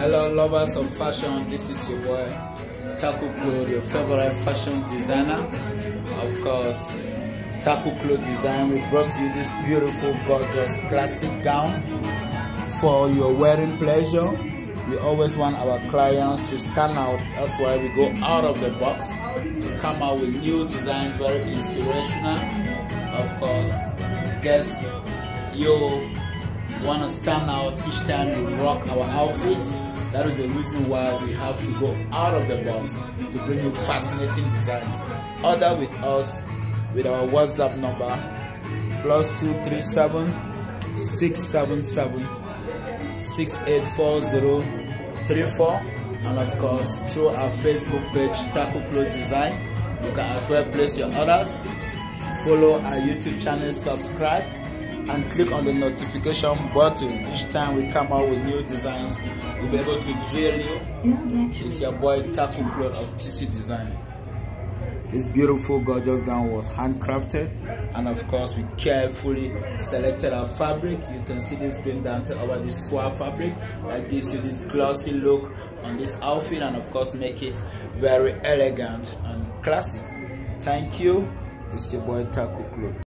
Hello lovers of fashion, this is your boy Taku Claude, your favorite fashion designer. Of course, Taku Claude Design, we brought you this beautiful, gorgeous, classic gown for your wearing pleasure. We always want our clients to stand out. That's why we go out of the box to come out with new designs, very inspirational. Of course, guess you want to stand out each time you rock our outfit. That is the reason why we have to go out of the box to bring you fascinating designs. Order with us with our WhatsApp number plus 237 677 684034 and of course through our Facebook page Taku Clothes Design. You can as well place your orders, follow our YouTube channel, subscribe and click on the notification button. Each time we come out with new designs we'll be able to drill you. It's your boy Taku Claude of TC Design. This beautiful gorgeous gown was handcrafted and of course we carefully selected our fabric. You can see this being done over this swab fabric that gives you this glossy look on this outfit and of course make it very elegant and classy. Thank you. It's your boy Taku Claude